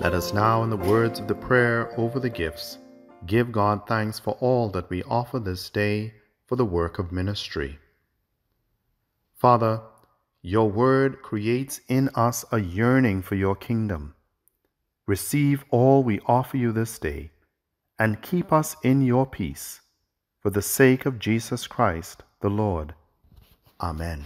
Let us now, in the words of the prayer over the gifts, give God thanks for all that we offer this day for the work of ministry. Father, your word creates in us a yearning for your kingdom. Receive all we offer you this day and keep us in your peace for the sake of Jesus Christ the Lord. Amen.